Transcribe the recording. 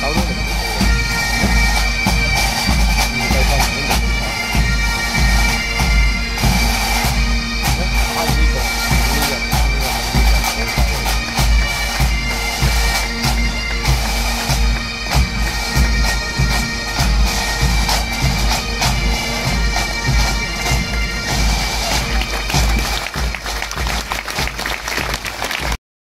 高中的时。